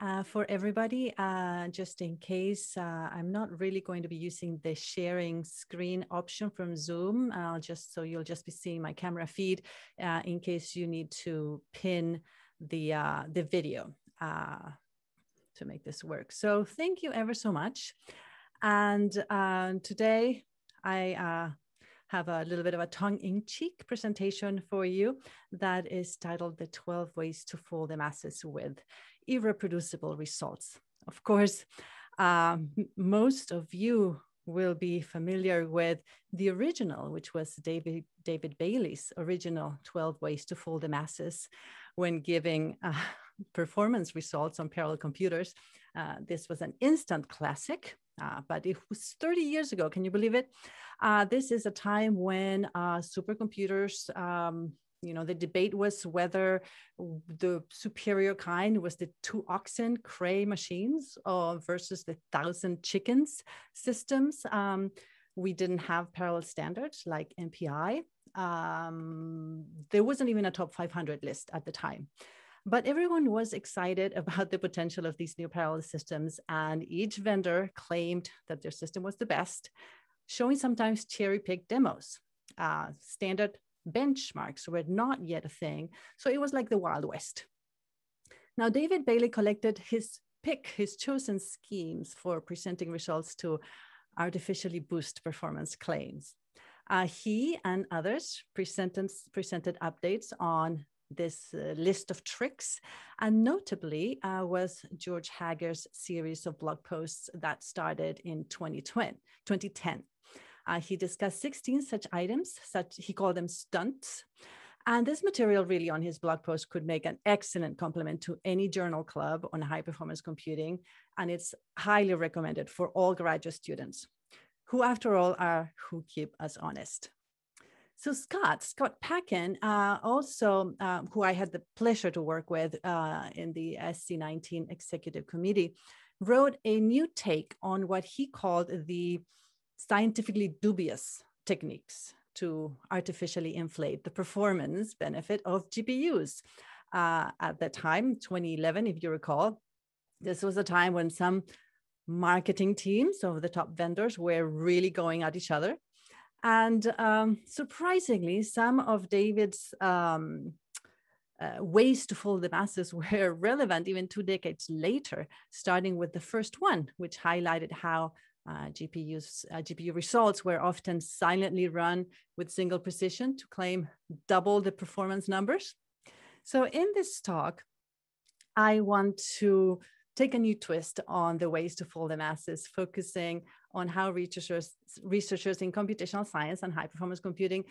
Uh, for everybody, uh, just in case, uh, I'm not really going to be using the sharing screen option from Zoom. I'll just so you'll just be seeing my camera feed uh, in case you need to pin the uh, the video to make this work. So thank you ever so much. And today I have a little bit of a tongue-in-cheek presentation for you that is titled The 12 Ways to Fool the Masses with Irreproducible Results. Of course, um, most of you will be familiar with the original, which was David, David Bailey's original 12 Ways to Fool the Masses when giving uh, performance results on parallel computers. Uh, this was an instant classic, uh, but it was 30 years ago. Can you believe it? Uh, this is a time when uh, supercomputers, um, you know, the debate was whether the superior kind was the two oxen Cray machines uh, versus the thousand chickens systems. Um, we didn't have parallel standards like MPI. Um, there wasn't even a top 500 list at the time. But everyone was excited about the potential of these new parallel systems, and each vendor claimed that their system was the best showing sometimes cherry picked demos. Uh, standard benchmarks were not yet a thing. So it was like the Wild West. Now, David Bailey collected his pick, his chosen schemes for presenting results to artificially boost performance claims. Uh, he and others presented, presented updates on this uh, list of tricks. And notably uh, was George Hager's series of blog posts that started in 2020, 2010. Uh, he discussed 16 such items, such he called them stunts. And this material really on his blog post could make an excellent complement to any journal club on high performance computing. And it's highly recommended for all graduate students who, after all, are who keep us honest. So Scott, Scott Pakin, uh, also uh, who I had the pleasure to work with uh, in the SC19 Executive Committee, wrote a new take on what he called the scientifically dubious techniques to artificially inflate the performance benefit of GPUs. Uh, at the time, 2011, if you recall, this was a time when some marketing teams of the top vendors were really going at each other. And um, surprisingly, some of David's um, uh, ways to fool the masses were relevant even two decades later, starting with the first one, which highlighted how uh, GPUs, uh, GPU results were often silently run with single precision to claim double the performance numbers. So in this talk, I want to take a new twist on the ways to fool the masses, focusing on how researchers, researchers in computational science and high performance computing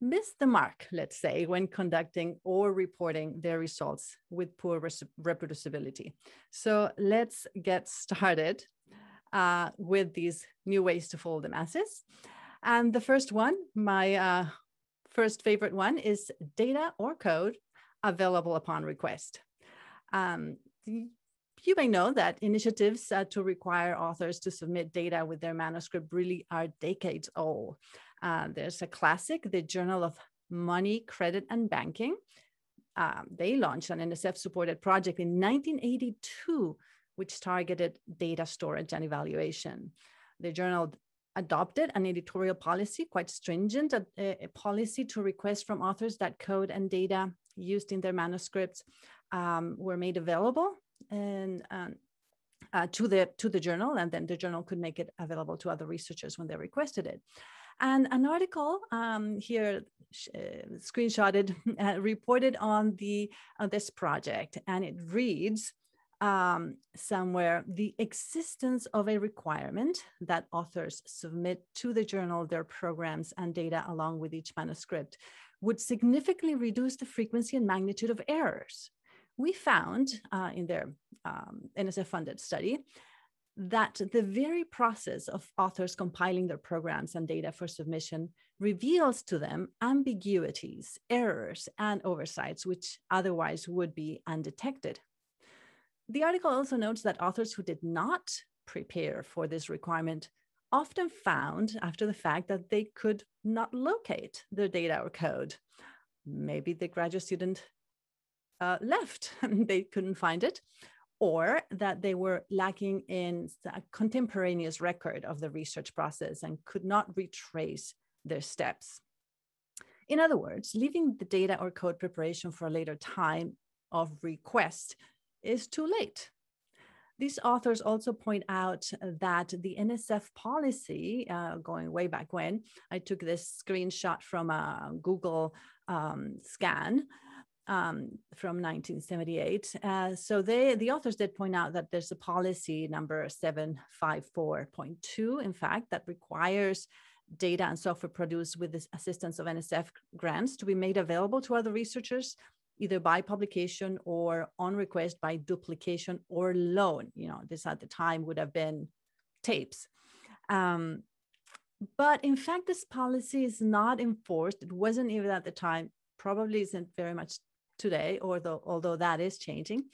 miss the mark, let's say, when conducting or reporting their results with poor reproducibility. So let's get started uh, with these new ways to fool the masses. And the first one, my uh, first favorite one, is data or code available upon request. Um, you may know that initiatives uh, to require authors to submit data with their manuscript really are decades old. Uh, there's a classic, the Journal of Money, Credit, and Banking. Um, they launched an NSF supported project in 1982 which targeted data storage and evaluation. The journal adopted an editorial policy, quite stringent, a, a, policy to request from authors that code and data used in their manuscripts um, were made available and um, uh, to the to the journal, and then the journal could make it available to other researchers when they requested it. And an article um, here uh, screenshotted uh, reported on the on this project, and it reads um, somewhere the existence of a requirement that authors submit to the journal their programs and data along with each manuscript would significantly reduce the frequency and magnitude of errors. We found uh, in their um, NSF funded study that the very process of authors compiling their programs and data for submission reveals to them ambiguities, errors, and oversights which otherwise would be undetected. The article also notes that authors who did not prepare for this requirement often found after the fact that they could not locate their data or code. Maybe the graduate student uh, left and they couldn't find it, or that they were lacking in a contemporaneous record of the research process and could not retrace their steps. In other words, leaving the data or code preparation for a later time of request is too late. These authors also point out that the NSF policy, uh, going way back when, I took this screenshot from a Google um, scan um, from 1978. Uh, so they, the authors did point out that there's a policy number 754.2, in fact, that requires data and software produced with the assistance of NSF grants to be made available to other researchers either by publication or on request by duplication or loan. You know, this at the time would have been tapes. Um, but in fact, this policy is not enforced. It wasn't even at the time, probably isn't very much today, although, although that is changing.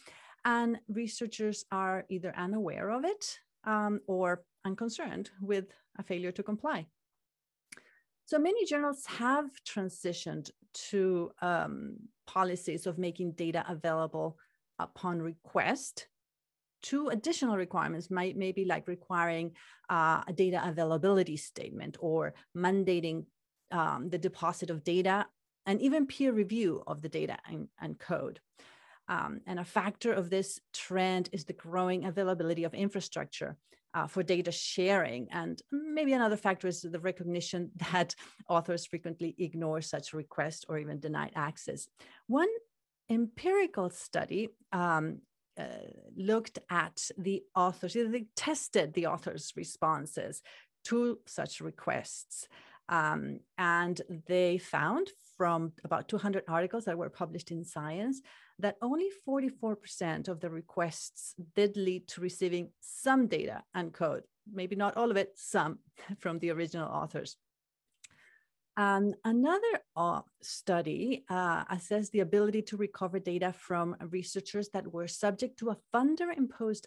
And researchers are either unaware of it um, or unconcerned with a failure to comply. So many journals have transitioned to um, policies of making data available upon request. Two additional requirements might maybe like requiring uh, a data availability statement or mandating um, the deposit of data and even peer review of the data and, and code. Um, and a factor of this trend is the growing availability of infrastructure uh, for data sharing. And maybe another factor is the recognition that authors frequently ignore such requests or even denied access. One empirical study um, uh, looked at the authors, they tested the authors' responses to such requests. Um, and they found from about 200 articles that were published in Science that only 44% of the requests did lead to receiving some data and code, maybe not all of it, some from the original authors. And another uh, study uh, assessed the ability to recover data from researchers that were subject to a funder imposed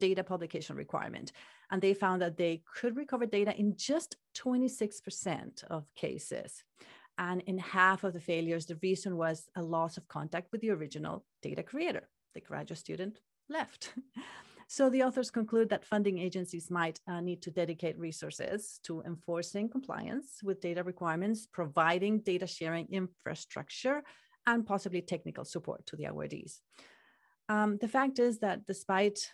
data publication requirement. And they found that they could recover data in just 26% of cases. And in half of the failures, the reason was a loss of contact with the original data creator. The graduate student left. so the authors conclude that funding agencies might uh, need to dedicate resources to enforcing compliance with data requirements, providing data sharing infrastructure, and possibly technical support to the awardees. Um, the fact is that despite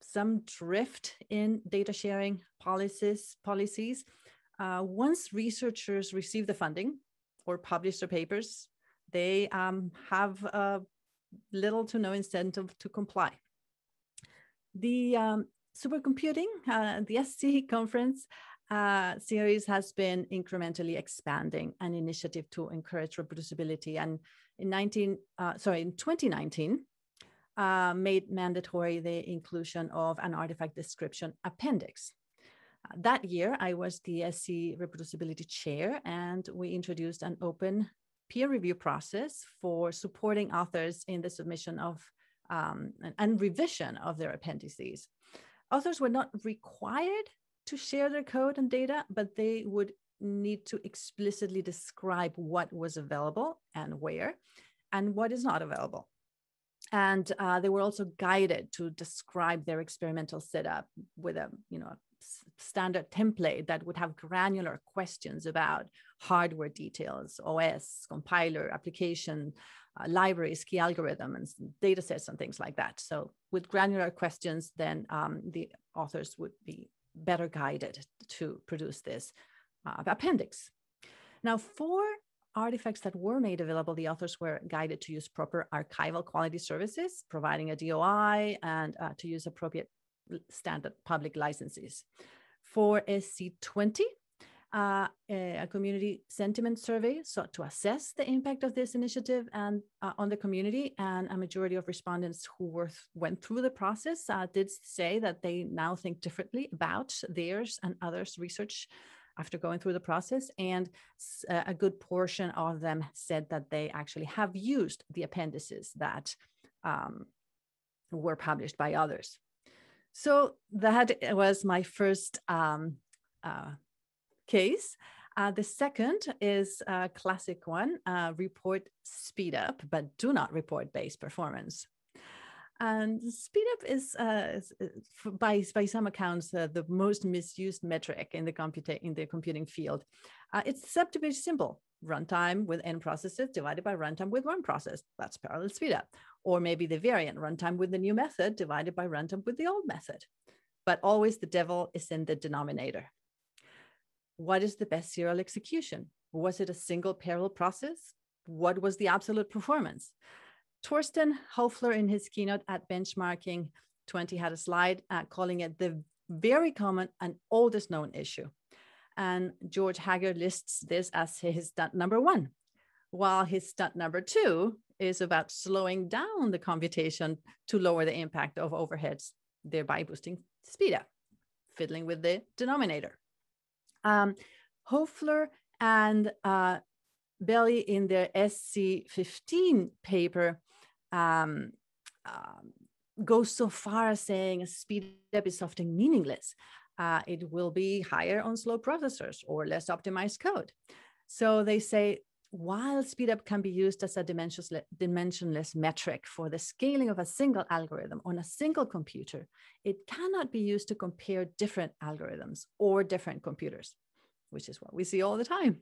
some drift in data sharing policies, policies uh, once researchers receive the funding, or publish their papers, they um, have little to no incentive to comply. The um, supercomputing, uh, the SC conference uh, series has been incrementally expanding an initiative to encourage reproducibility. And in 19, uh, sorry, in 2019, uh, made mandatory the inclusion of an artifact description appendix that year, I was the SC reproducibility chair, and we introduced an open peer review process for supporting authors in the submission of um, and revision of their appendices. Authors were not required to share their code and data, but they would need to explicitly describe what was available and where, and what is not available. And uh, they were also guided to describe their experimental setup with a, you know, standard template that would have granular questions about hardware details, OS, compiler, application, uh, libraries, key algorithm, and data sets and things like that. So with granular questions, then um, the authors would be better guided to produce this uh, appendix. Now, for artifacts that were made available, the authors were guided to use proper archival quality services, providing a DOI and uh, to use appropriate standard public licenses. For SC20, uh, a community sentiment survey sought to assess the impact of this initiative and uh, on the community. And a majority of respondents who were went through the process uh, did say that they now think differently about theirs and others' research after going through the process. And a good portion of them said that they actually have used the appendices that um, were published by others. So that was my first um, uh, case. Uh, the second is a classic one uh, report speed up, but do not report base performance. And speed up is, uh, is by, by some accounts, uh, the most misused metric in the, computa- in the computing field. Uh, it's be simple runtime with n processes divided by runtime with one process. That's parallel speedup. Or maybe the variant runtime with the new method divided by runtime with the old method. But always the devil is in the denominator. What is the best serial execution? Was it a single parallel process? What was the absolute performance? Torsten Hoefler, in his keynote at Benchmarking 20, had a slide uh, calling it the very common and oldest known issue. And George Hager lists this as his stunt number one, while his stunt number two is about slowing down the computation to lower the impact of overheads, thereby boosting speed up, fiddling with the denominator. Um, Hoefler and uh, Belli in their SC15 paper um, um, goes so far as saying speed up is often meaningless. Uh, it will be higher on slow processors or less optimized code. So they say while speedup can be used as a dimensionless, dimensionless metric for the scaling of a single algorithm on a single computer, it cannot be used to compare different algorithms or different computers, which is what we see all the time.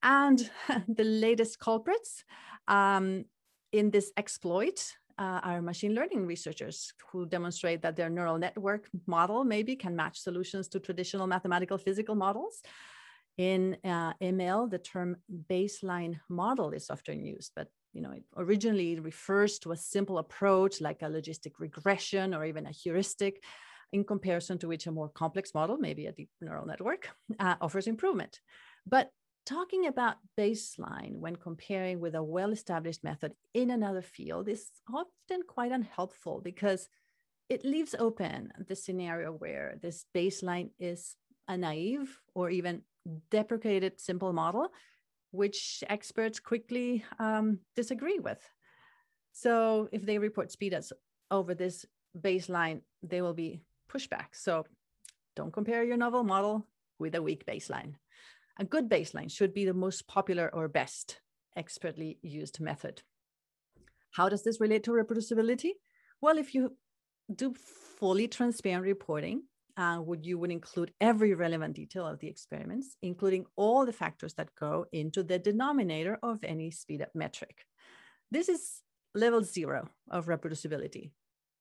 And the latest culprits um, in this exploit uh, are machine learning researchers who demonstrate that their neural network model maybe can match solutions to traditional mathematical physical models in uh, ML, the term baseline model is often used, but you know, it originally refers to a simple approach like a logistic regression or even a heuristic, in comparison to which a more complex model, maybe a deep neural network, uh, offers improvement. But talking about baseline when comparing with a well-established method in another field is often quite unhelpful because it leaves open the scenario where this baseline is a naive or even deprecated simple model, which experts quickly um, disagree with. So if they report speed as over this baseline, they will be pushback. So don't compare your novel model with a weak baseline. A good baseline should be the most popular or best expertly used method. How does this relate to reproducibility? Well, if you do fully transparent reporting, uh, would you would include every relevant detail of the experiments, including all the factors that go into the denominator of any speedup metric. This is level zero of reproducibility,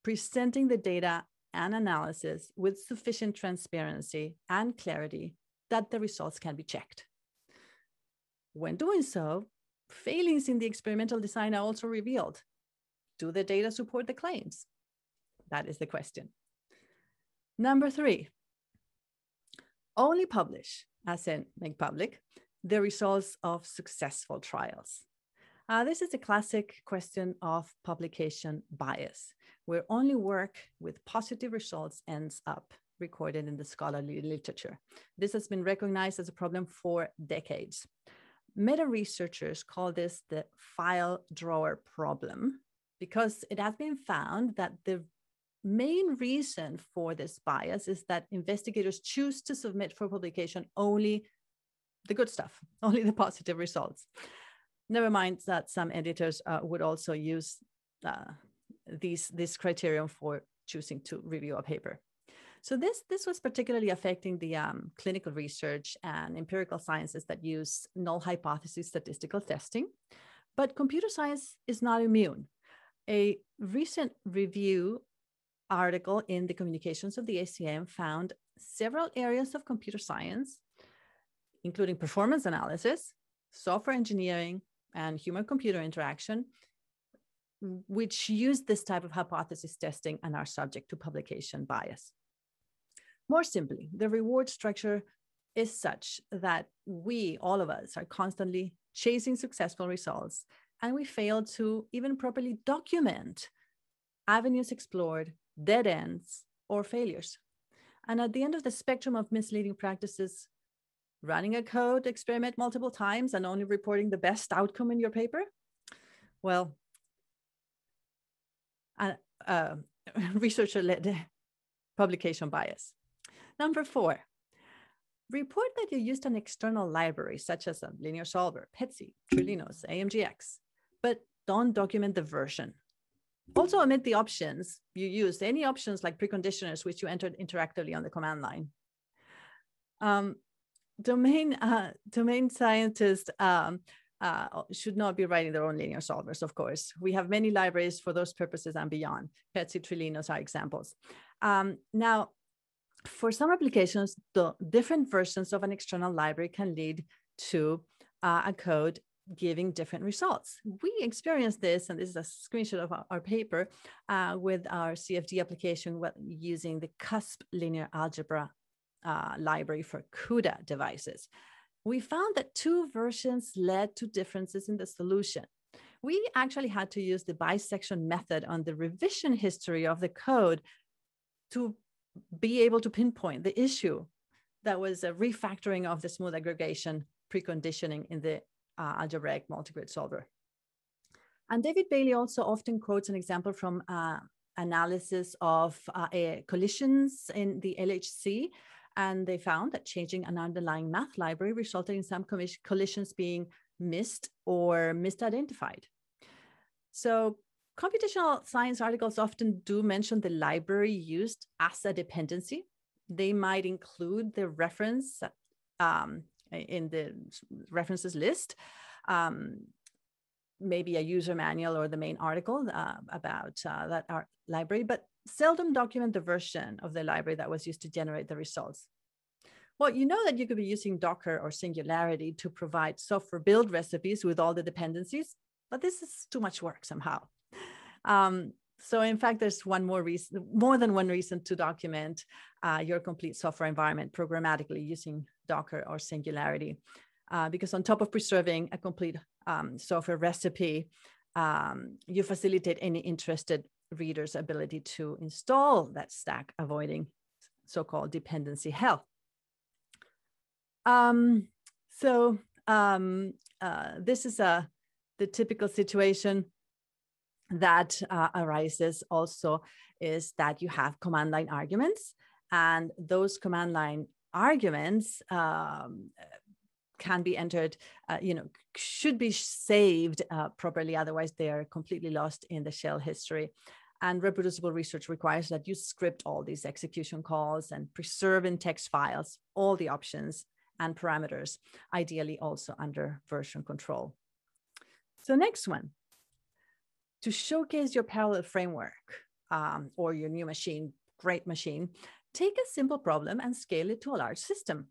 presenting the data and analysis with sufficient transparency and clarity that the results can be checked. When doing so, failings in the experimental design are also revealed. Do the data support the claims? That is the question. Number three, only publish, as in make public, the results of successful trials. Uh, this is a classic question of publication bias, where only work with positive results ends up recorded in the scholarly literature. This has been recognized as a problem for decades. Meta researchers call this the file drawer problem because it has been found that the main reason for this bias is that investigators choose to submit for publication only the good stuff, only the positive results. Never mind that some editors uh, would also use uh, these this criterion for choosing to review a paper. So this this was particularly affecting the um, clinical research and empirical sciences that use null hypothesis statistical testing, but computer science is not immune. A recent review article in the communications of the ACM found several areas of computer science, including performance analysis, software engineering, and human computer interaction, which use this type of hypothesis testing and are subject to publication bias. More simply, the reward structure is such that we, all of us, are constantly chasing successful results, and we fail to even properly document avenues explored dead ends, or failures. And at the end of the spectrum of misleading practices, running a code experiment multiple times and only reporting the best outcome in your paper, well, uh, uh, researcher led publication bias. Number four, report that you used an external library such as a linear solver, PETSc, Trilinos, AMGX, but don't document the version also omit the options you used, any options like preconditioners, which you entered interactively on the command line. Um, domain, uh, domain scientists um, uh, should not be writing their own linear solvers, of course. We have many libraries for those purposes and beyond. PETSc, Trilinos are examples. Um, now, for some applications, the different versions of an external library can lead to uh, a code giving different results. We experienced this, and this is a screenshot of our, our paper uh, with our CFD application using the CUSP linear algebra uh, library for CUDA devices. We found that two versions led to differences in the solution. We actually had to use the bisection method on the revision history of the code to be able to pinpoint the issue that was a refactoring of the smooth aggregation preconditioning in the uh, algebraic multigrid solver. And David Bailey also often quotes an example from uh, analysis of uh, collisions in the LHC. And they found that changing an underlying math library resulted in some collisions being missed or misidentified. So computational science articles often do mention the library used as a dependency. They might include the reference um, in the references list. Um, maybe a user manual or the main article uh, about uh, that library, but seldom document the version of the library that was used to generate the results. Well, you know that you could be using Docker or Singularity to provide software build recipes with all the dependencies, but this is too much work somehow. Um, so in fact, there's one more reason, more than one reason to document uh, your complete software environment programmatically using Docker or Singularity. Uh, because on top of preserving a complete um, software recipe, um, you facilitate any interested reader's ability to install that stack, avoiding so-called dependency hell. Um, so um, uh, this is a the typical situation that uh, arises also is that you have command line arguments and those command line arguments um, can be entered, uh, you know, should be saved uh, properly. Otherwise, they are completely lost in the shell history. And reproducible research requires that you script all these execution calls and preserve in text files all the options and parameters, ideally also under version control. So next one, to showcase your parallel framework um, or your new machine, great machine, take a simple problem and scale it to a large system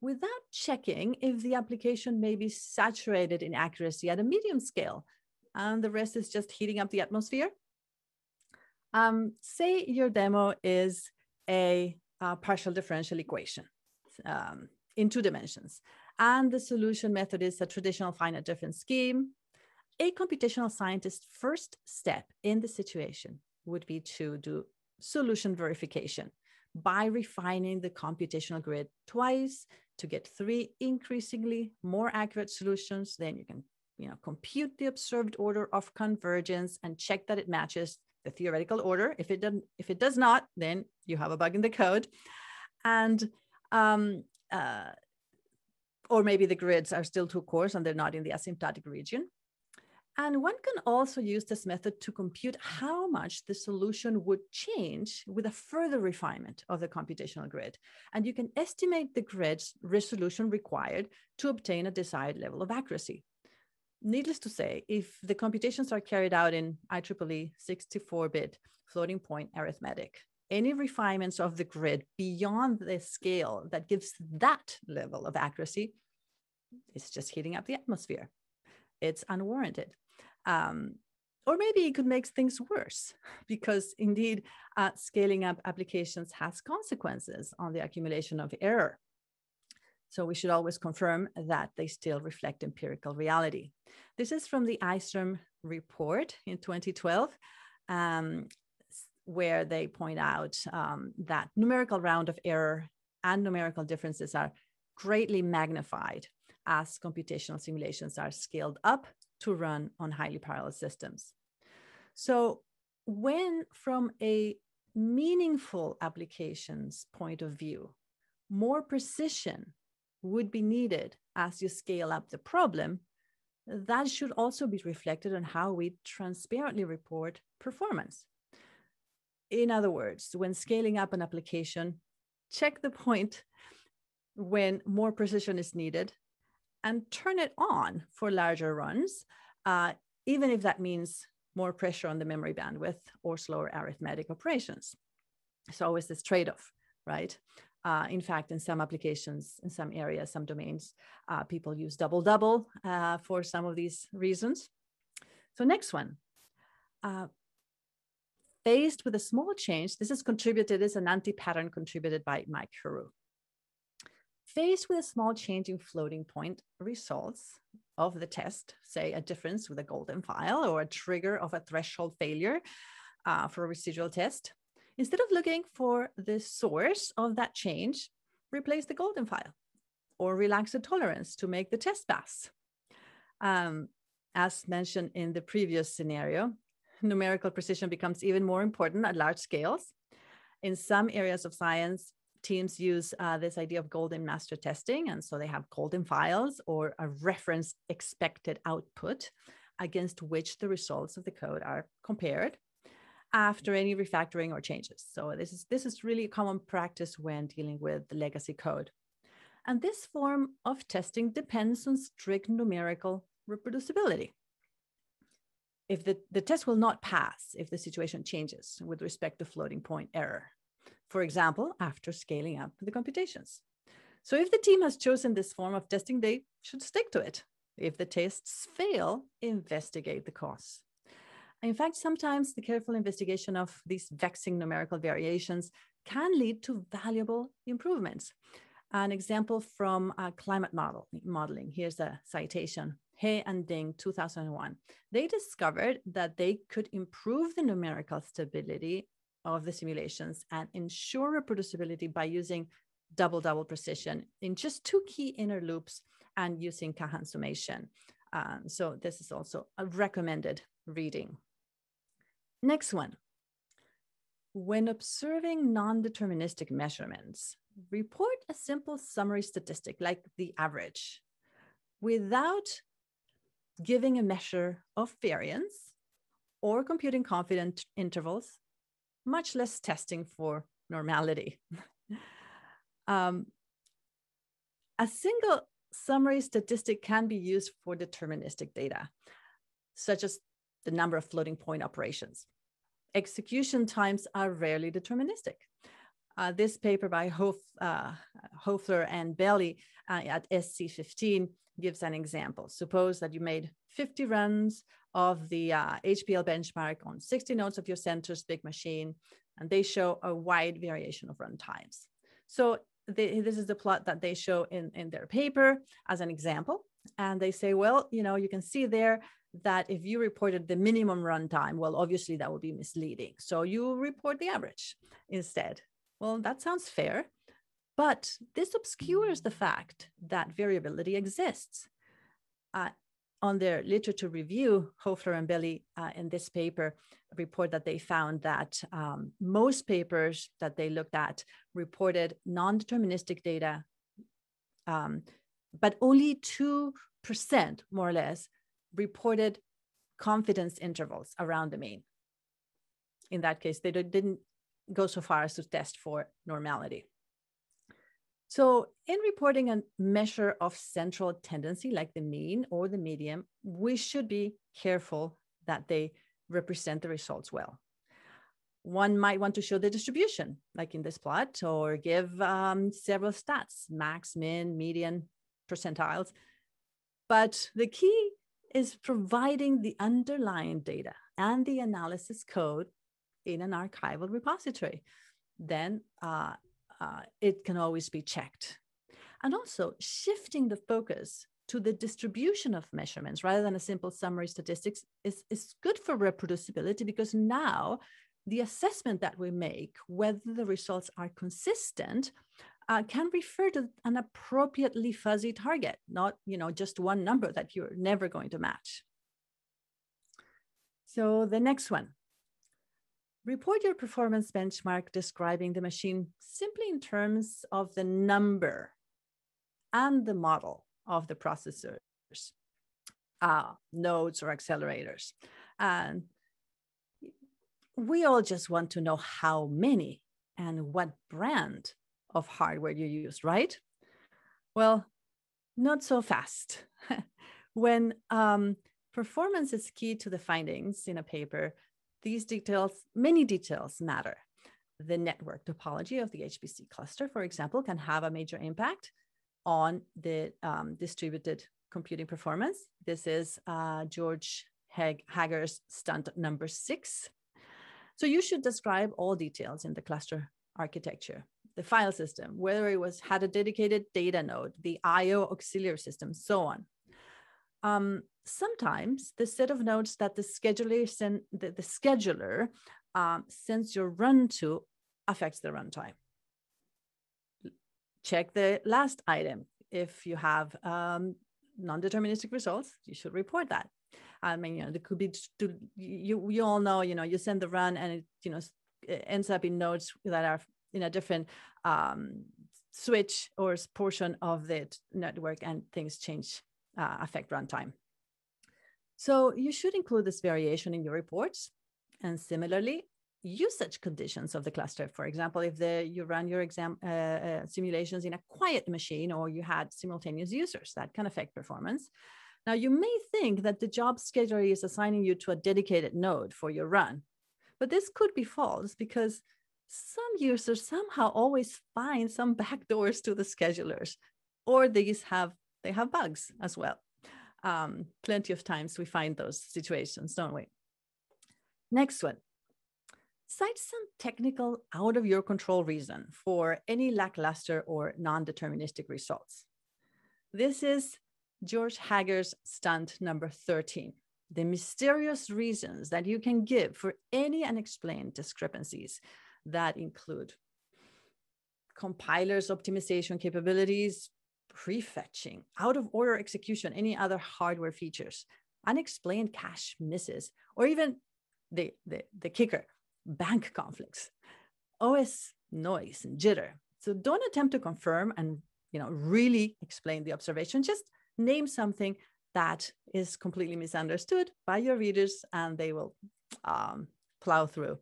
without checking if the application may be saturated in accuracy at a medium scale and the rest is just heating up the atmosphere. Um, say your demo is a, a partial differential equation um, in two dimensions, and the solution method is a traditional finite difference scheme. A computational scientist's first step in the situation would be to do solution verification by refining the computational grid twice to get three increasingly more accurate solutions. Then you can you know, compute the observed order of convergence and check that it matches the theoretical order. If it doesn't, if it does not, then you have a bug in the code. And um, uh, or maybe the grids are still too coarse and they're not in the asymptotic region. And one can also use this method to compute how much the solution would change with a further refinement of the computational grid. And you can estimate the grid's resolution required to obtain a desired level of accuracy. Needless to say, if the computations are carried out in IEEE 64-bit floating point arithmetic, any refinements of the grid beyond the scale that gives that level of accuracy is just heating up the atmosphere. It's unwarranted. Um, or maybe it could make things worse because indeed uh, scaling up applications has consequences on the accumulation of error. So we should always confirm that they still reflect empirical reality. This is from the ICERM report in 2012, um, where they point out um, that numerical round of error and numerical differences are greatly magnified as computational simulations are scaled up to run on highly parallel systems. So when from a meaningful applications point of view, more precision would be needed as you scale up the problem, that should also be reflected on how we transparently report performance. In other words, when scaling up an application, check the point when more precision is needed and turn it on for larger runs, uh, even if that means more pressure on the memory bandwidth or slower arithmetic operations. It's always this trade off, right? Uh, in fact, in some applications, in some areas, some domains, uh, people use double double uh, for some of these reasons. So, next one. Uh, faced with a small change, this is contributed, is an anti pattern contributed by Mike Heroux. Faced with a small change in floating point results of the test, say a difference with a golden file or a trigger of a threshold failure uh, for a residual test, Instead of looking for the source of that change, replace the golden file or relax the tolerance to make the test pass. Um, as mentioned in the previous scenario, numerical precision becomes even more important at large scales. In some areas of science, teams use uh, this idea of golden master testing. And so they have golden files or a reference expected output against which the results of the code are compared after any refactoring or changes. So this is this is really a common practice when dealing with legacy code. And this form of testing depends on strict numerical reproducibility. If the, the test will not pass if the situation changes with respect to floating point error, for example, after scaling up the computations. So if the team has chosen this form of testing, they should stick to it. If the tests fail, investigate the cause. In fact, sometimes the careful investigation of these vexing numerical variations can lead to valuable improvements. An example from climate model, modeling. Here's a citation. He and Ding, 2001. They discovered that they could improve the numerical stability of the simulations and ensure reproducibility by using double double precision in just two key inner loops and using Kahan summation. Um, so this is also a recommended reading. Next one. When observing non-deterministic measurements, report a simple summary statistic like the average without giving a measure of variance or computing confidence intervals, much less testing for normality. um, a single summary statistic can be used for deterministic data, such as the number of floating point operations. Execution times are rarely deterministic. Uh, this paper by Hof, uh, Hoefler and Belli uh, at SC15 gives an example. Suppose that you made 50 runs of the HPL uh, benchmark on 60 nodes of your center's big machine, and they show a wide variation of run times. So they, this is the plot that they show in, in their paper as an example. And they say, well, you know, you can see there that if you reported the minimum runtime, well, obviously that would be misleading. So you report the average instead. Well, that sounds fair, but this obscures the fact that variability exists. Uh, on their literature review, Hoefler and Belli uh, in this paper report that they found that um, most papers that they looked at reported non-deterministic data, um, but only 2% more or less reported confidence intervals around the mean. In that case, they didn't go so far as to test for normality. So, in reporting a measure of central tendency like the mean or the median, we should be careful that they represent the results well. One might want to show the distribution, like in this plot, or give um, several stats max, min, median, percentiles. But the key is providing the underlying data and the analysis code in an archival repository. Then uh, uh, it can always be checked. And also shifting the focus to the distribution of measurements rather than a simple summary statistics is, is good for reproducibility because now the assessment that we make, whether the results are consistent, uh, can refer to an appropriately fuzzy target, not you know just one number that you're never going to match. So the next one, report your performance benchmark describing the machine simply in terms of the number and the model of the processors. uh, nodes or accelerators. And we all just want to know how many and what brand of hardware you use, right? Well, not so fast. when um, performance is key to the findings in a paper, these details, many details matter. The network topology of the HPC cluster, for example, can have a major impact on the um, distributed computing performance. This is uh, George Hag- Hager's stunt number six. So you should describe all details in the cluster architecture, the file system, whether it was had a dedicated data node, the I/O auxiliary system, so on. Um, sometimes the set of nodes that the scheduler the, the scheduler um, sends your run to affects the runtime. Check the last item. If you have um, non-deterministic results, you should report that. I mean, you know, there could be you you all know, you know, you send the run and it, you know, it ends up in nodes that are in a different um, switch or portion of the network, and things change, uh, affect runtime. So you should include this variation in your reports. And similarly, usage conditions of the cluster. For example, if the, you run your exam uh, uh, simulations in a quiet machine or you had simultaneous users, that can affect performance. Now, you may think that the job scheduler is assigning you to a dedicated node for your run, but this could be false because some users somehow always find some backdoors to the schedulers, or these have they have bugs as well. Um, plenty of times we find those situations, don't we? Next one. Cite some technical out of your control reason for any lackluster or non-deterministic results. This is George Hager's stunt number 13. The mysterious reasons that you can give for any unexplained discrepancies that include compilers optimization capabilities, prefetching, out of order execution, any other hardware features, unexplained cache misses, or even the, the, the kicker, bank conflicts, OS noise and jitter. So don't attempt to confirm and you know really explain the observation. Just name something that is completely misunderstood by your readers, and they will um, plow through.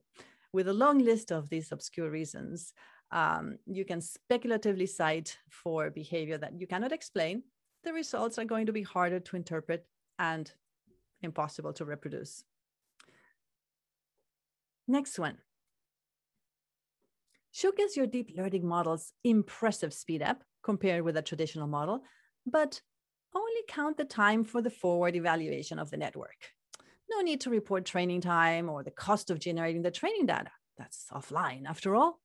With a long list of these obscure reasons, um, you can speculatively cite for behavior that you cannot explain. The results are going to be harder to interpret and impossible to reproduce. Next one. Showcase your deep learning model's impressive speed up compared with a traditional model, but only count the time for the forward evaluation of the network. No need to report training time or the cost of generating the training data. That's offline after all.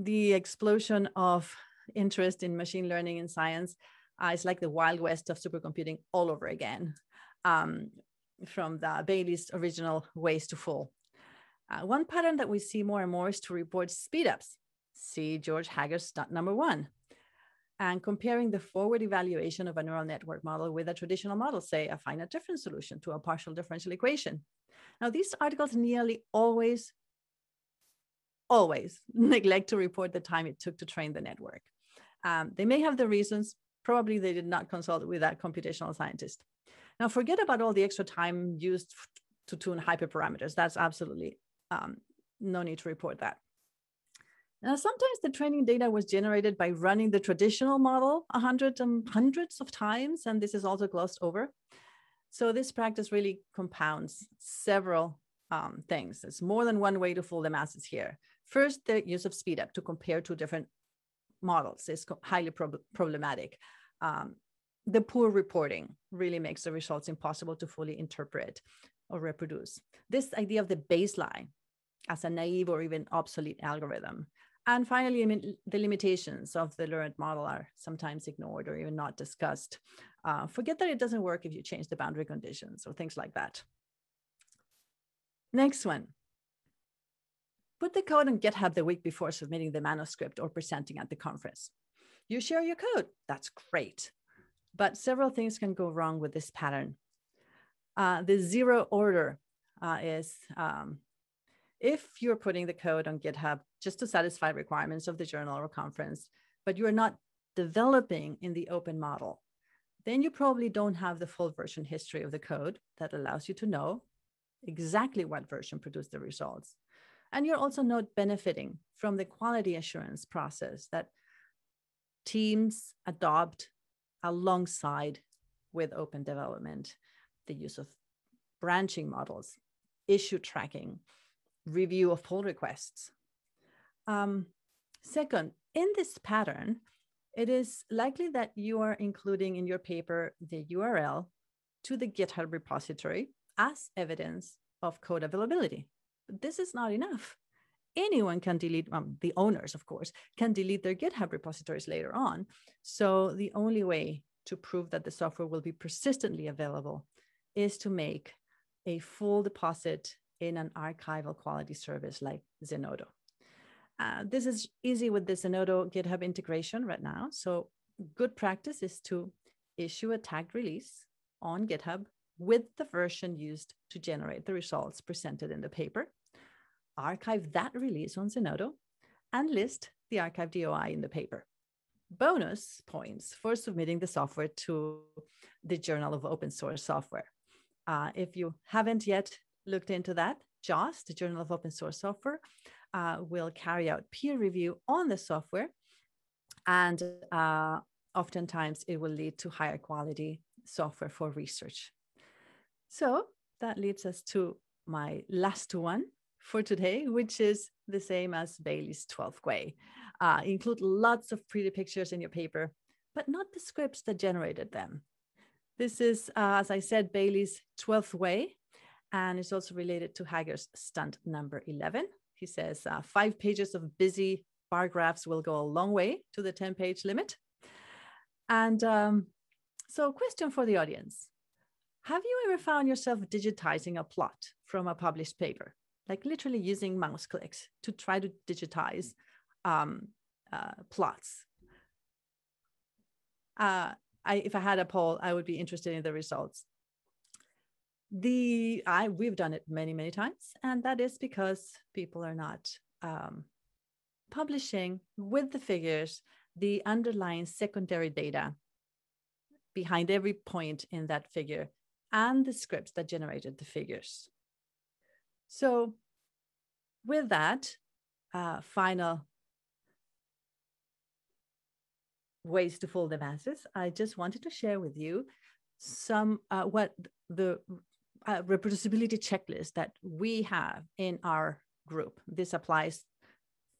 The explosion of interest in machine learning and science uh, is like the wild west of supercomputing all over again, um, from the Bailey's original ways to full. Uh, one pattern that we see more and more is to report speedups. See George stunt number one. And comparing the forward evaluation of a neural network model with a traditional model, say a finite difference solution to a partial differential equation. Now, these articles nearly always, always neglect to report the time it took to train the network. Um, they may have the reasons, probably they did not consult with that computational scientist. Now, forget about all the extra time used to tune hyperparameters. That's absolutely um, no need to report that. Now, sometimes the training data was generated by running the traditional model a hundred and hundreds of times, and this is also glossed over. So this practice really compounds several um, things. There's more than one way to fool the masses here. First, the use of speed up to compare two different models is highly prob problematic. Um, the poor reporting really makes the results impossible to fully interpret or reproduce. This idea of the baseline as a naive or even obsolete algorithm. And finally, the limitations of the learned model are sometimes ignored or even not discussed. Uh, forget that it doesn't work if you change the boundary conditions or things like that. Next one. Put the code on GitHub the week before submitting the manuscript or presenting at the conference. You share your code, that's great. But several things can go wrong with this pattern. Uh, the zero order uh, is um, if you're putting the code on GitHub just to satisfy requirements of the journal or conference, but you're not developing in the open model, then you probably don't have the full version history of the code that allows you to know exactly what version produced the results. And you're also not benefiting from the quality assurance process that teams adopt alongside with open development, the use of branching models, issue tracking, review of pull requests. Um, second, in this pattern, it is likely that you are including in your paper the URL to the GitHub repository as evidence of code availability. But this is not enough. Anyone can delete, the owners, of course, can delete their GitHub repositories later on. So the only way to prove that the software will be persistently available is to make a full deposit in an archival quality service like Zenodo. Uh, this is easy with the Zenodo GitHub integration right now. So good practice is to issue a tagged release on GitHub with the version used to generate the results presented in the paper, archive that release on Zenodo, and list the archive DOI in the paper. Bonus points for submitting the software to the Journal of Open Source Software. Uh, if you haven't yet looked into that, JOSS, the Journal of Open Source Software, uh, will carry out peer review on the software. And uh, oftentimes it will lead to higher quality software for research. So that leads us to my last one for today, which is the same as Bailey's 12th way. Uh, include lots of pretty pictures in your paper, but not the scripts that generated them. This is, uh, as I said, Bailey's 12th way, and it's also related to Hager's stunt number 11. He says uh, five pages of busy bar graphs will go a long way to the 10 page limit. And um, so, question for the audience Have you ever found yourself digitizing a plot from a published paper, like literally using mouse clicks to try to digitize um, uh, plots? Uh, I, if I had a poll, I would be interested in the results the i we've done it many many times and that is because people are not um, publishing with the figures the underlying secondary data behind every point in that figure and the scripts that generated the figures so with that uh, final ways to fool the masses i just wanted to share with you some uh, what the uh, reproducibility checklist that we have in our group. This applies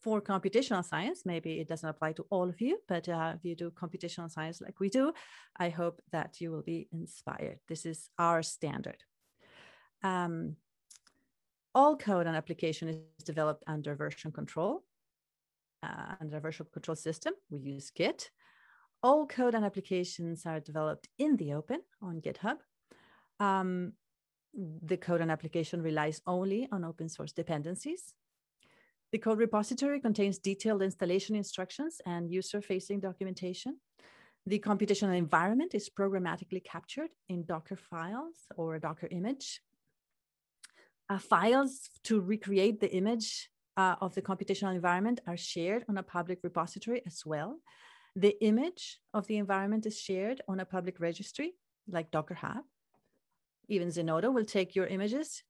for computational science. Maybe it doesn't apply to all of you, but uh, if you do computational science like we do, I hope that you will be inspired. This is our standard. Um, all code and application is developed under version control, uh, under version control system. We use Git. All code and applications are developed in the open on GitHub. Um, the code and application relies only on open source dependencies. The code repository contains detailed installation instructions and user-facing documentation. The computational environment is programmatically captured in Docker files or a Docker image. Uh, files to recreate the image uh, of the computational environment are shared on a public repository as well. The image of the environment is shared on a public registry like Docker Hub even Zenodo will take your images.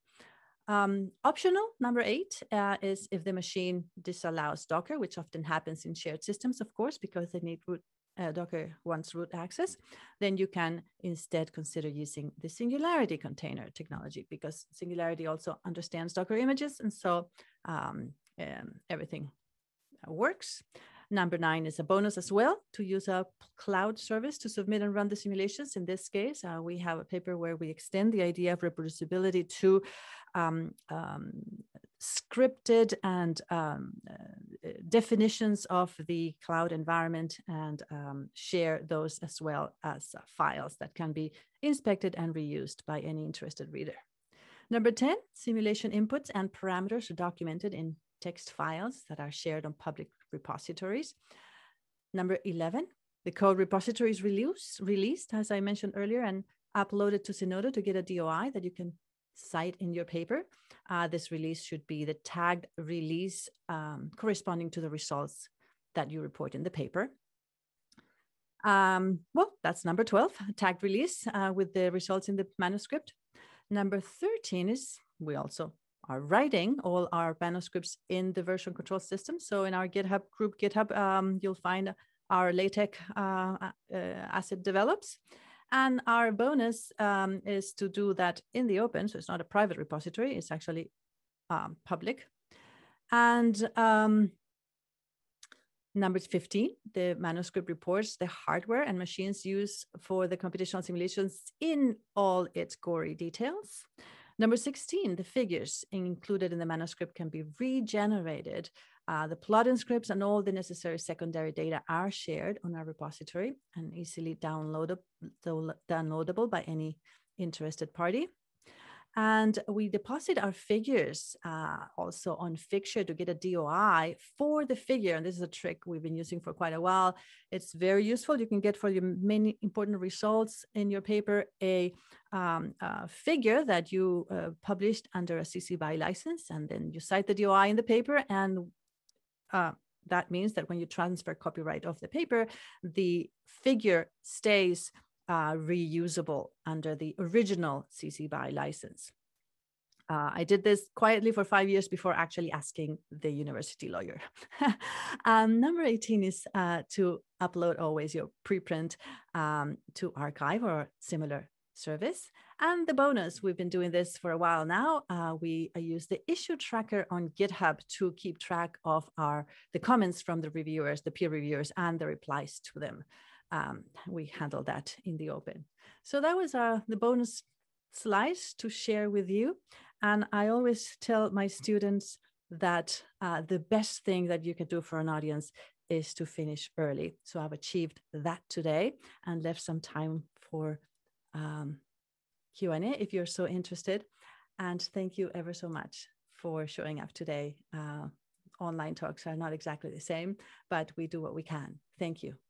Um, optional, number eight, uh, is if the machine disallows Docker, which often happens in shared systems, of course, because they need root, uh, Docker wants root access, then you can instead consider using the Singularity container technology because Singularity also understands Docker images. And so um, um, everything works. Number nine is a bonus as well to use a cloud service to submit and run the simulations. In this case, uh, we have a paper where we extend the idea of reproducibility to um, um, scripted and um, uh, definitions of the cloud environment and um, share those as well as uh, files that can be inspected and reused by any interested reader. Number 10, simulation inputs and parameters are documented in text files that are shared on public repositories. Number 11, the code repository is released, released, as I mentioned earlier, and uploaded to Zenodo to get a DOI that you can cite in your paper. Uh, this release should be the tagged release um, corresponding to the results that you report in the paper. Um, well, that's number 12, tagged release uh, with the results in the manuscript. Number 13 is we also are writing all our manuscripts in the version control system. So in our GitHub group, GitHub, um, you'll find our LaTeX uh, uh, asset develops. And our bonus um, is to do that in the open. So it's not a private repository, it's actually um, public. And um, number 15, the manuscript reports the hardware and machines used for the computational simulations in all its gory details. Number 16, the figures included in the manuscript can be regenerated. Uh, the plot scripts and all the necessary secondary data are shared on our repository and easily downloadable, downloadable by any interested party. And we deposit our figures uh, also on Figshare to get a DOI for the figure. And this is a trick we've been using for quite a while. It's very useful. You can get for your many important results in your paper a, um, a figure that you uh, published under a CC BY license. And then you cite the DOI in the paper. And uh, that means that when you transfer copyright of the paper, the figure stays uh, reusable under the original CC BY license. Uh, I did this quietly for five years before actually asking the university lawyer. um, number 18 is uh, to upload always your preprint um, to arXiv or similar service. And the bonus, we've been doing this for a while now. Uh, we use the issue tracker on GitHub to keep track of our the comments from the reviewers, the peer reviewers, and the replies to them um, we handle that in the open. So that was uh, the bonus slides to share with you. And I always tell my students that uh, the best thing that you can do for an audience is to finish early. So I've achieved that today and left some time for um, Q&A if you're so interested. And thank you ever so much for showing up today. Uh, online talks are not exactly the same, but we do what we can. Thank you.